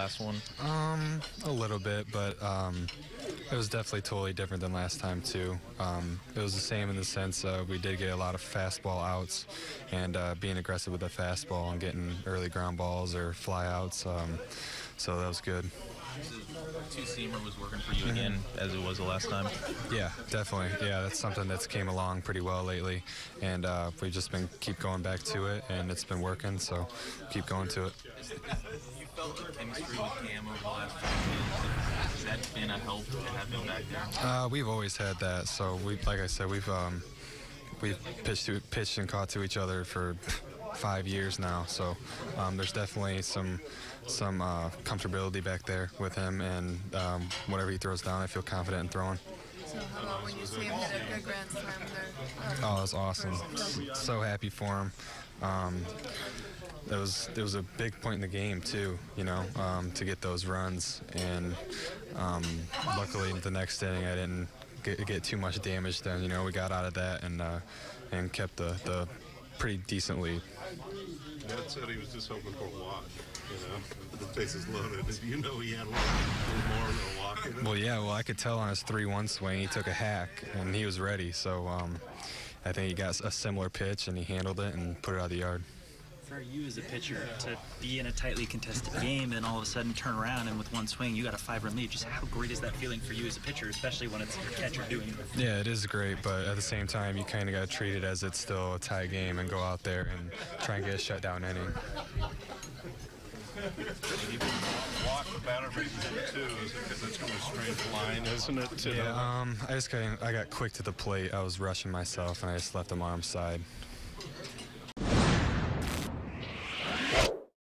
last one? Um, a little bit, but um, it was definitely totally different than last time too. Um, it was the same in the sense uh, we did get a lot of fastball outs, and uh, being aggressive with the fastball and getting early ground balls or fly outs. Um, so that was good. Two seamer was working for you again, as it was the last time. Yeah, definitely. Yeah, that's something that's came along pretty well lately, and uh, we've just been keep going back to it, and it's been working. So keep going to it. You felt the chemistry with Cam over the last few. Has that been a help to have him back there? Uh, we've always had that. So we, like I said, we've um, we've pitched to, pitched and caught to each other for five years now. So um, there's definitely some some uh, comfortability back there with him, and um, whatever he throws down, I feel confident in throwing. So how about when you see him hit a good grand slam there? Oh, it was awesome. So happy for him. Um, it was it was a big point in the game too, you know, um, to get those runs. And um, luckily, the next inning, I didn't get, get too much damage. Then you know, we got out of that and uh, and kept the, the pretty decently. Dad said he was just hoping for a walk, you know, the bases loaded. You know he had a little more than a walk in. Well, yeah, well, I could tell on his 3-1 swing, he took a hack and he was ready. So um, I think he got a similar pitch and he handled it and put it out of the yard. For you as a pitcher to be in a tightly contested game and all of a sudden turn around and with one swing you got a five-run lead, just how great is that feeling for you as a pitcher, especially when it's your catcher doing it? Yeah, it is great, but at the same time, you kind of got to treat it as it's still a tie game and go out there and try and get a shutdown inning. Walk the batter bases too, because that's kind of a strange line, isn't it? Yeah, um, I just got I got quick to the plate. I was rushing myself, and I just left him arm side